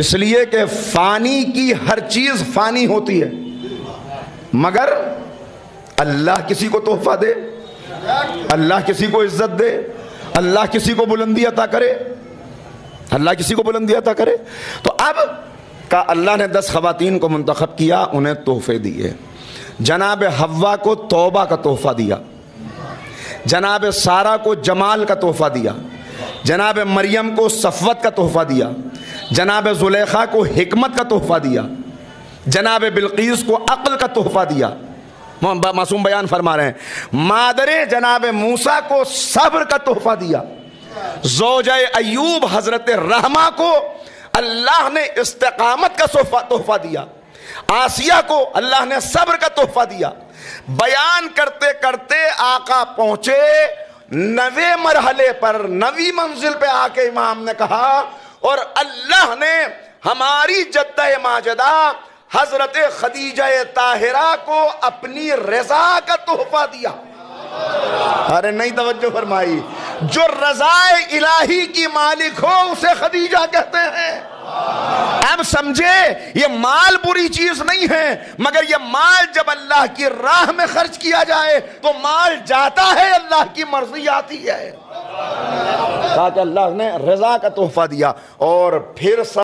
इसलिए कि फानी की हर चीज़ फानी होती है। मगर अल्लाह किसी को तोहफा दे, अल्लाह किसी को इज़्ज़त दे, अल्लाह किसी को बुलंदी अता करे, अल्लाह किसी को बुलंदी अता करे। तो अब का अल्लाह ने दस खवतिन को मंतखब किया, उन्हें तोहफे दिए। जनाब हवा को तोबा का तोहफा दिया। जनाब सारा को जमाल का तोहफा दिया। जनाब मरियम को सफ़वत का तोहफा दिया। जनाब जुलेखा को हिकमत का तोहफा दिया। जनाब बिल्कीस को अक्ल का तोहफा दिया। मासूम बयान फरमा रहे हैं। मादरे जनाब मूसा को सब्र का तोहफा दिया। जोज अयूब हज़रत रहमा को अल्लाह ने इस्तकामत का तोहफा दिया। आसिया को अल्लाह ने सब्र का तोहफा दिया। बयान करते करते आका पहुँचे, नवे मरहले पर नवी मंजिल पे आके इमाम ने कहा और अल्लाह ने हमारी जद्द माजदा हज़रत खदीजा ताहिरा को अपनी रजा का तोहफा दिया। अरे नहीं तवज्जो फरमाई। जो रजाए इलाही की मालिक हो, उसे खदीजा कहते हैं। समझे, ये माल बुरी चीज़ नहीं है, मगर ये माल जब अल्लाह की राह में खर्च किया जाए तो माल जाता है, अल्लाह की मर्ज़ी आती है। ताकि अल्लाह ने रजा का तोहफा दिया, और फिर सब